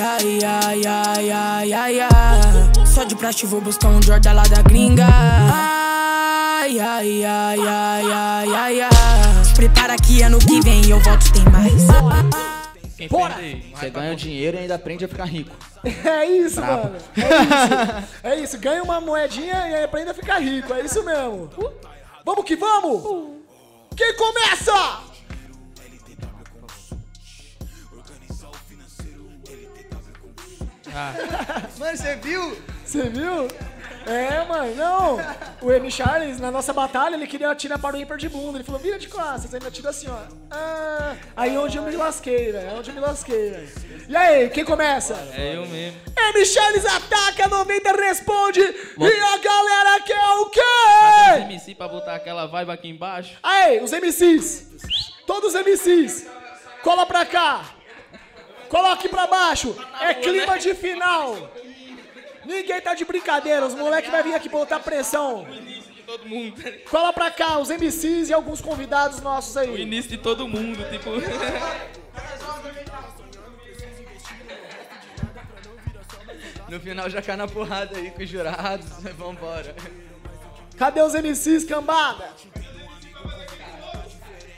ai, ai, ai, ai, ai, ai. Só de praxe vou buscar um Jordan lá da gringa. Ai, ai, ai, ai, ai, ai, ai. Prepara que ano que vem eu volto tem mais. Quem Bora! Você ganha o dinheiro e ainda aprende a ficar rico. É isso, Brabo. mano. É isso. É isso. Ganha uma moedinha e aí aprende a ficar rico. É isso mesmo. Vamos que vamos! Quem começa? Mano, você viu? Você viu? É, mãe, não. O M. Charles, na nossa batalha, ele queria atirar para o ímpar de bunda. Ele falou, vira de costas. Ainda tira assim, ó. Ah, aí onde eu me lasquei, velho. Onde eu me lasquei, velho. E aí, quem começa? É eu mesmo. M. Charles ataca, 90 responde. E a galera quer o Cadê os quê? MC pra botar aquela vibe aqui embaixo? Aí, os MCs. Todos os MCs. Cola pra cá. Coloque pra baixo. É clima de final. Ninguém tá de brincadeira. Os moleques vai vir aqui botar pressão. Início de todo mundo. Cola pra cá, os MCs e alguns convidados nossos O aí. início de todo mundo, tipo. No final já cai na porrada aí com os jurados. Vambora. Cadê os MCs, cambada?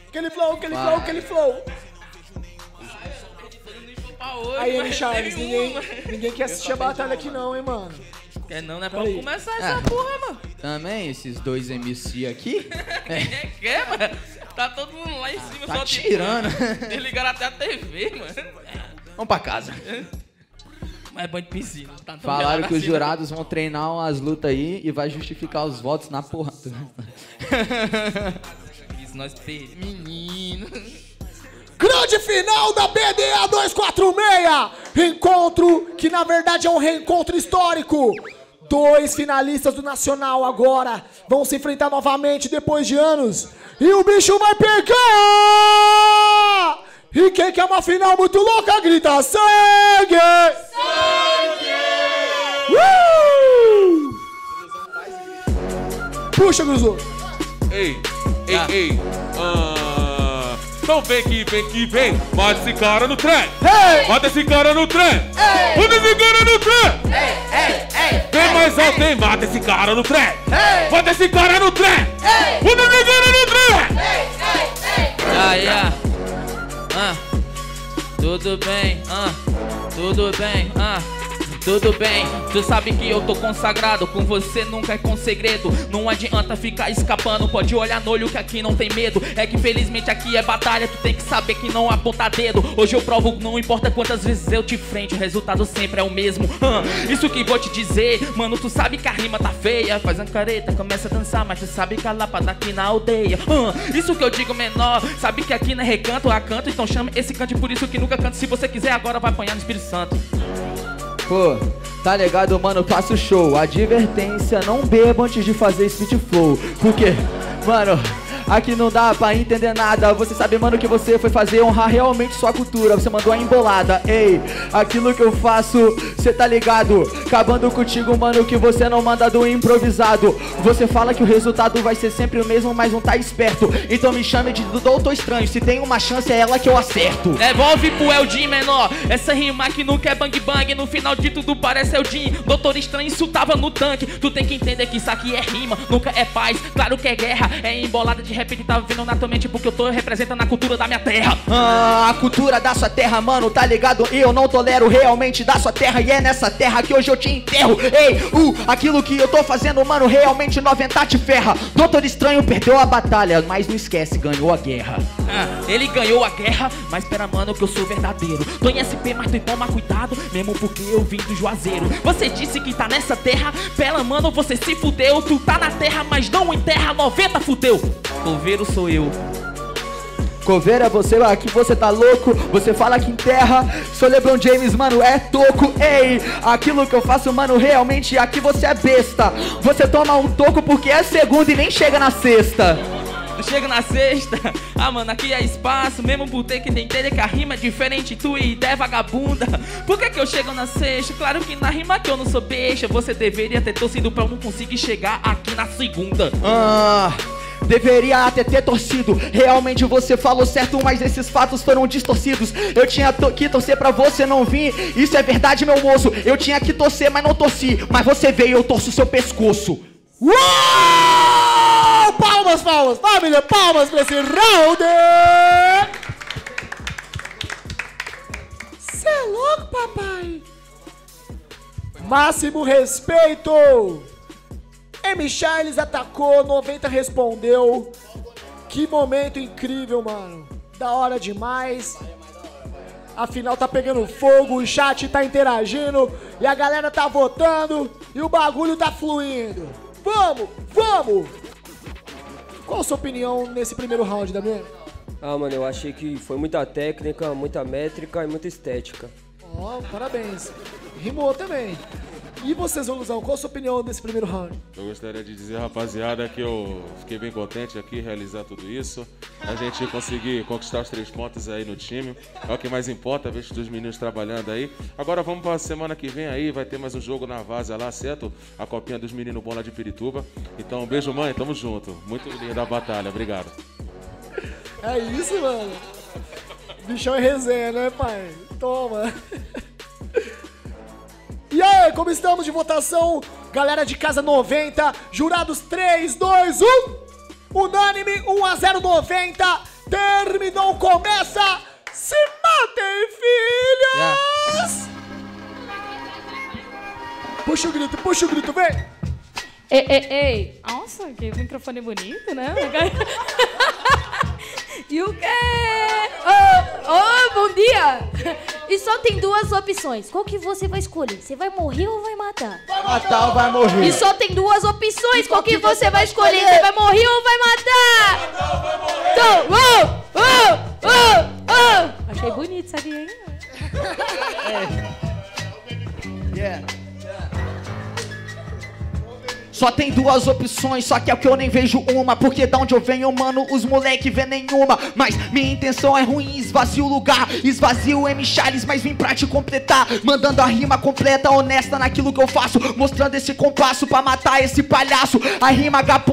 Aquele flow, aquele flow, aquele flow. Pra hoje, Aí, mas Charles, teve ninguém, uma. ninguém quer assistir a batalha aqui não, hein, mano. Quer não, né? Pra Peraí. começar essa É. porra, mano. Também, esses dois MC aqui. É, quer, mano? Tá todo mundo lá em cima tá só tirando. Desligaram até a TV, mano. Vamos pra casa. Mas é banho de piscina. Tá Falaram que os assim, jurados vão treinar umas lutas aí e vai justificar os votos na porra. né? Isso nós perdemos. Menino. Grande final da BDA 246! Reencontro que na verdade é um reencontro histórico. Dois finalistas do Nacional agora vão se enfrentar novamente depois de anos. E o bicho vai pegar! E quem quer uma final muito louca, grita sangue! Uh! Puxa, Gruzu! Ei, ei, ei. Ah, então vem que vem que vem. Mata esse cara no trem. Mata esse cara no trem. Mata esse cara no trem. Vem mais alto, hein? Mata esse cara no trem. Mata esse cara no trem. Mata esse cara no trem. Ah, yeah. Ah, tudo bem, ah, tudo bem, ah. Tudo bem, tu sabe que eu tô consagrado Com você nunca é com segredo. Não adianta ficar escapando Pode olhar no olho que aqui não tem medo. É que felizmente aqui é batalha Tu tem que saber que não aponta dedo. Hoje eu provo, não importa quantas vezes eu te frente O resultado sempre é o mesmo. Ah, Isso que vou te dizer Mano, tu sabe que a rima tá feia. Faz uma careta, começa a dançar Mas tu sabe que a lapa tá aqui na aldeia. Ah, Isso que eu digo menor Sabe que aqui não é recanto, a canto Então chama esse cante, por isso que nunca canto Se você quiser agora vai apanhar no Espírito Santo Tá ligado, mano? Faço show. Advertência, não beba antes de fazer speed flow. Porque, mano, aqui não dá pra entender nada. Você sabe, mano, que você foi fazer honrar realmente sua cultura. Você mandou a embolada. Ei, aquilo que eu faço, cê tá ligado? Acabando contigo, mano, que você não manda do improvisado. Você fala que o resultado vai ser sempre o mesmo, mas não tá esperto. Então me chame de Doutor Estranho. Se tem uma chance, é ela que eu acerto. Devolve pro Eldin menor Essa rima que nunca é bang bang No final de tudo parece Eldin Doutor Estranho isso tava no tanque Tu tem que entender que isso aqui é rima Nunca é paz, claro que é guerra É embolada de rap que tá vivendo na tua mente Porque eu tô representando a cultura da minha terra. Ah, a cultura da sua terra, mano, tá ligado? Eu não tolero realmente da sua terra E é nessa terra que hoje eu te enterro. Ei, uh, aquilo que eu tô fazendo, mano, realmente 90 te ferra. Doutor Estranho perdeu a batalha, mas não esquece, ganhou a guerra. Ah, Ele ganhou a guerra Mas espera mano que eu sou verdadeiro. Tô em SP mas tu toma cuidado Mesmo porque eu vim do Juazeiro. Você disse que tá nessa terra Pela mano você se fudeu. Tu tá na terra mas não enterra 90 fudeu Coveiro sou eu. Coveira, você aqui, você tá louco Você fala que enterra Sou LeBron James, mano, é toco Ei, aquilo que eu faço, mano, realmente Aqui você é besta. Você toma um toco porque é segundo e nem chega na sexta. Eu chego na sexta, ah mano, aqui é espaço Mesmo por ter que entender que a rima é diferente Tu e ideia é vagabunda. Por que que eu chego na sexta? Claro que na rima que eu não sou besta Você deveria ter torcido pra eu não conseguir chegar aqui na segunda. Ah, deveria até ter torcido. Realmente você falou certo, mas esses fatos foram distorcidos. Eu tinha to que torcer pra você não vir. Isso é verdade, meu moço. Eu tinha que torcer, mas não torci. Mas você veio, eu torço seu pescoço. Uou! Palmas, palmas, família, palmas pra esse round! Cê é louco, papai! Máximo respeito! M. Charles atacou, 90 respondeu. Que momento incrível, mano. Da hora demais. Afinal tá pegando fogo, o chat tá interagindo e a galera tá votando e o bagulho tá fluindo. Vamos, vamos! Qual a sua opinião nesse primeiro round, Damiano? Ah, mano, eu achei que foi muita técnica, muita métrica e muita estética. Ó, oh, parabéns. Rimou também. E vocês, Luzão, qual a sua opinião desse primeiro round? Eu gostaria de dizer, rapaziada, que eu fiquei bem contente aqui realizar tudo isso. A gente conseguir conquistar os três pontos aí no time. É o que mais importa, ver os meninos trabalhando aí. Agora vamos para a semana que vem aí, vai ter mais um jogo na Vaza lá, certo? A copinha dos meninos bom lá de Pirituba. Então, beijo, mãe, tamo junto. Muito linda a batalha, obrigado. É isso, mano. Bichão é resenha, né, pai? Toma. E aí, como estamos de votação? Galera de casa 90, jurados 3, 2, 1. Unânime, 1 a 0 90. Terminou, começa. Se matem, filhas! Puxa o grito, puxa o grito, vem! Ei, ei, ei! Nossa, que microfone bonito, né? E o quê? Oh, bom dia! E só tem duas opções. Qual que você vai escolher? Você vai morrer ou vai matar? Vai matar ou vai morrer? E só tem duas opções. Qual que você vai escolher? Você vai morrer ou vai matar? Então, oh, oh, Só tem duas opções, só que é o que eu nem vejo uma. Porque da onde eu venho, mano, os moleque vê nenhuma. Mas minha intenção é ruim, esvazio o lugar, esvazio o M. Charles, mas vim pra te completar. Mandando a rima completa, honesta naquilo que eu faço. Mostrando esse compasso pra matar esse palhaço. A rima H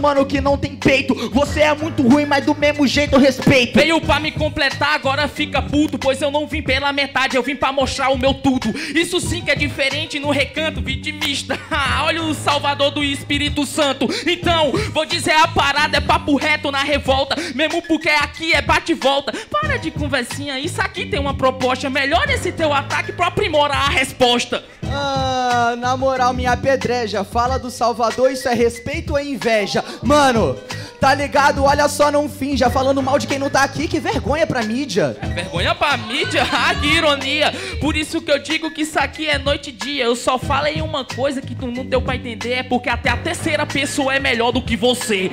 mano, que não tem peito. Você é muito ruim, mas do mesmo jeito eu respeito. Veio pra me completar, agora fica puto. Pois eu não vim pela metade, eu vim pra mostrar o meu tudo. Isso sim que é diferente no recanto vitimista. Olha o Salvador do Espírito Santo. Então, vou dizer a parada é papo reto na revolta, mesmo porque aqui é bate e volta. Para de conversinha, isso aqui tem uma proposta. Melhor esse teu ataque pra aprimorar a resposta. Ah, na moral, minha pedreja, fala do Salvador, isso é respeito ou é inveja? Mano, tá ligado? Olha só, não finja, falando mal de quem não tá aqui, que vergonha pra mídia. É vergonha pra mídia? Ah, que ironia. Por isso que eu digo que isso aqui é noite e dia. Eu só falei uma coisa que tu não deu pra entender, é porque até a terceira pessoa é melhor do que você.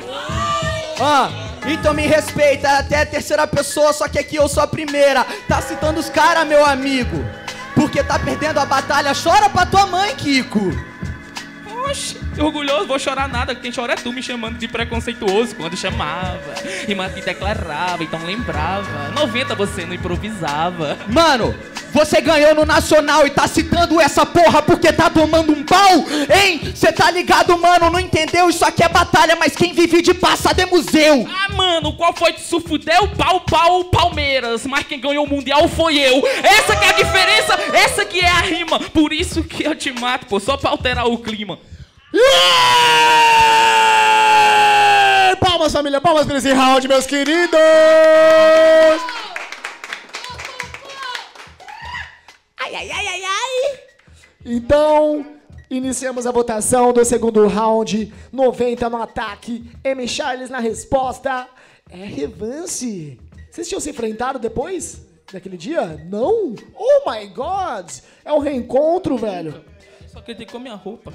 Ah, então me respeita, até a terceira pessoa, só que aqui eu sou a primeira. Tá citando os caras, meu amigo. Porque tá perdendo a batalha, chora pra tua mãe, Kiko. Oxe, orgulhoso, vou chorar nada. Quem chora é tu me chamando de preconceituoso quando chamava. Rima te declarava, então lembrava. 90 você não improvisava. Mano, você ganhou no Nacional e tá citando essa porra porque tá tomando um pau? Hein? Cê tá ligado, mano? Não entendeu? Isso aqui é batalha, mas quem vive de passado é museu. Ah, mano, qual foi que se fudeu? Pau, pau, Palmeiras. Mas quem ganhou o Mundial foi eu. Essa que é a diferença, essa que é a rima. Por isso que eu te mato, pô, só pra alterar o clima. Yeah! Palmas, família, palmas pra esse round, meus queridos! Ai, ai, ai, ai, ai! Então, iniciamos a votação do segundo round. 90 no ataque, M. Charles na resposta. É revanche. Vocês tinham se enfrentado depois daquele dia? Não? Oh my god! É um reencontro, velho. Só criticou minha roupa.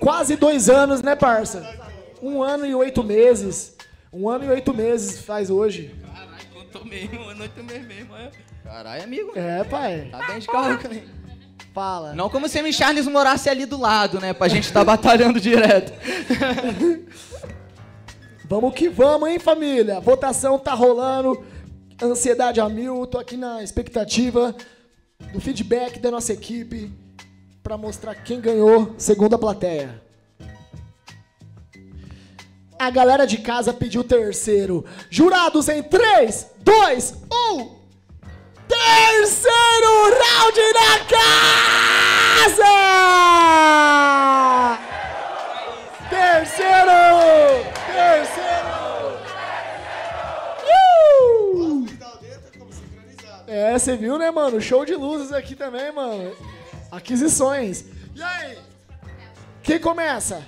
Quase dois anos, né, parça? Um ano e oito meses. Um ano e oito meses faz hoje. Caralho, contou mesmo, um ano e oito meses mesmo. É. Caralho, amigo. É, pai. Tá bem de cálculo, hein? Fala. Não como se M. Charles morasse ali do lado, né? Pra gente tá batalhando direto. Vamos que vamos, hein, família? Votação tá rolando. Ansiedade a mil. Tô aqui na expectativa do feedback da nossa equipe para mostrar quem ganhou segundo a plateia. A galera de casa pediu terceiro. Jurados em 3, 2, 1. Terceiro round na casa! Terceiro! Terceiro! Uh! É, você viu, né, mano? Show de luzes aqui também, mano. Aquisições. E aí? Quem começa?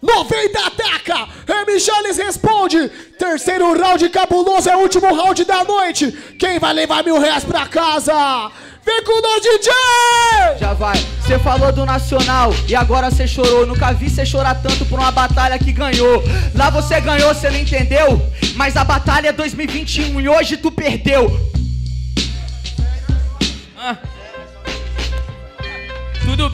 90 ataca! Michales responde! Terceiro round cabuloso é o último round da noite! Quem vai levar mil reais pra casa? Vem com nós, DJ! Já vai, cê falou do Nacional e agora cê chorou. Nunca vi cê chorar tanto por uma batalha que ganhou. Lá você ganhou, cê não entendeu? Mas a batalha é 2021 e hoje tu perdeu. Ah.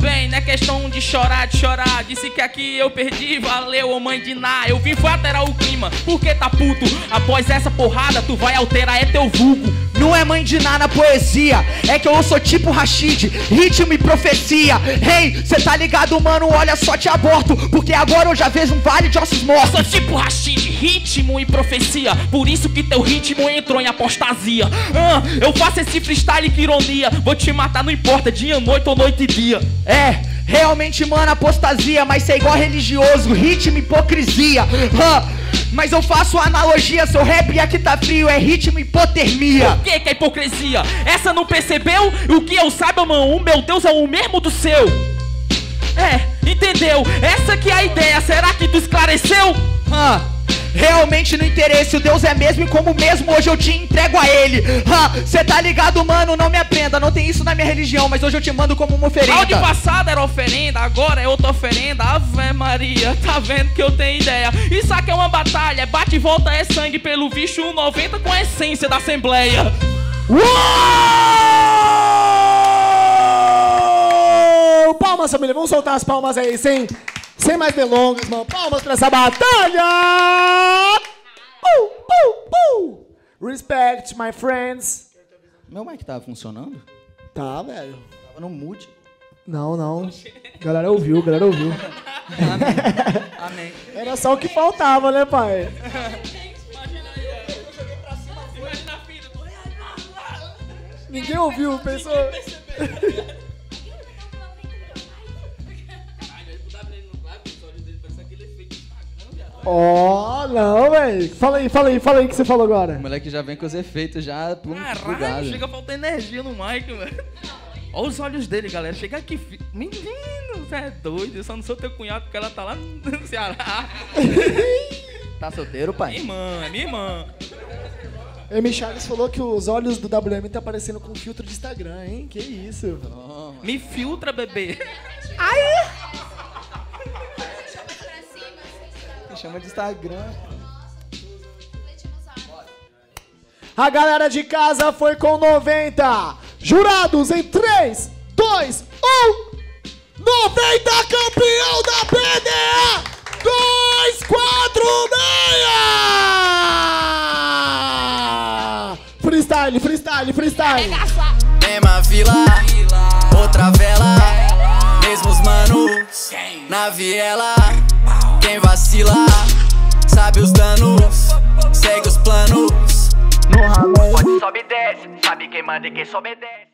Bem, não é questão de chorar, de chorar. Disse que aqui eu perdi, valeu, ô mãe de Ná. Eu vim foi alterar o clima, porque tá puto. Após essa porrada, tu vai alterar, é teu vulgo. Não é mãe de nada na poesia, é que eu sou tipo Rashid, ritmo e profecia. Hey, cê tá ligado, mano? Olha só, te aborto, porque agora eu já vejo um vale de ossos Eu mortos. sou tipo Rashid, ritmo e profecia. Por isso que teu ritmo entrou em apostasia. Ah, eu faço esse freestyle que ironia. Vou te matar, não importa, dia, noite ou noite e dia. É, realmente, mano, apostasia, mas cê é igual religioso, ritmo hipocrisia. Mas eu faço analogia, seu rap aqui tá frio, é ritmo hipotermia. O que que é hipocrisia? Essa não percebeu? O que eu saiba, mano, o meu Deus é o mesmo do seu. É, entendeu? Essa que é a ideia. Será que tu esclareceu? Realmente no interesse, o Deus é mesmo e como mesmo hoje eu te entrego a ele. Cê tá ligado, mano? Não me aprenda, não tem isso na minha religião, mas hoje eu te mando como uma Áudio oferenda. passado era oferenda, agora é outra oferenda. Ave Maria, tá vendo que eu tenho ideia? Isso aqui é uma batalha, bate e volta é sangue pelo bicho 1,90 com a essência da Assembleia. Uou! Palmas, família. Vamos soltar as palmas aí, sem, sem mais delongas, mano. Palmas pra essa batalha! Uh, uh, uh. Respect, my friends. Meu mic tava funcionando? Tá, velho. Tava no mute. Não, não. Galera ouviu, galera ouviu. Amém. Era só o que faltava, né, pai? Ninguém ouviu, pensou. Ó, não, velho. Fala aí, fala aí, fala aí o que você falou O agora. moleque já vem com os efeitos já plum, Caralho, chega a faltar energia no mic, mano. Olha os olhos dele, galera. Chega aqui. Menino, você é doido. Eu só não sou teu cunhado porque ela tá lá no Ceará. Tá solteiro, Minha pai? irmã, é minha irmã. Amy Charles falou que os olhos do WM tá aparecendo com filtro de Instagram, hein? Que isso? Me filtra, bebê. Me chama de Instagram. A galera de casa foi com 90. Jurados em 3, 2, 1. 90 campeão da PDA 246! Freestyle, freestyle, freestyle. Mesma vila, outra vela, mesmos manos na viela. Quem vacila, sabe os danos, segue os planos. No ralo pode sobe e desce, sabe quem manda e quem sobe e desce.